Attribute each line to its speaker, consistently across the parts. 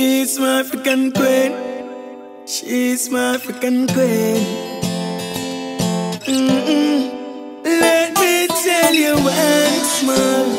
Speaker 1: She's my African queen. She's my African queen. Mm-mm. Let me tell you once more,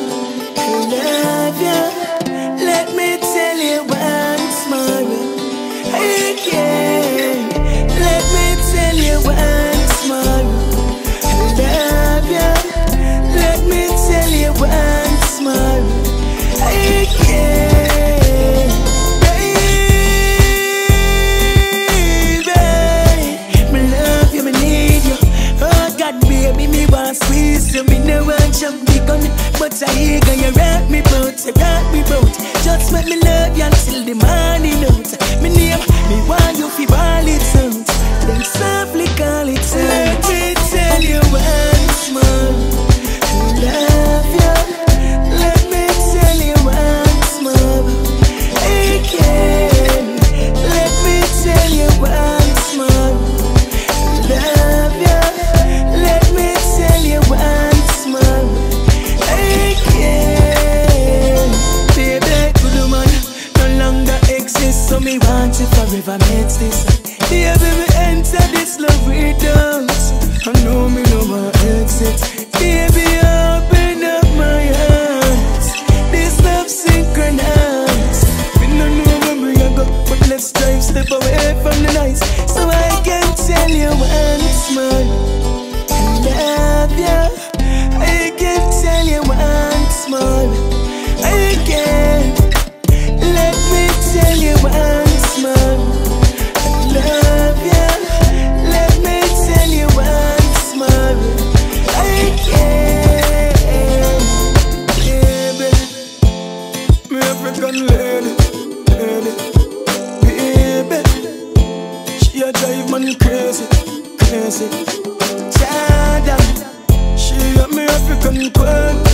Speaker 1: me want you forever. Makes this. Baby, me enter this love without. I know me no more exit. Baby, open up my heart. This love synchronized. Me no know where we a go, but let's drive step away from the noise, so I can tell you once more. African lady, lady, baby. She a drive man crazy, crazy. Chada, uh, she a me African queen.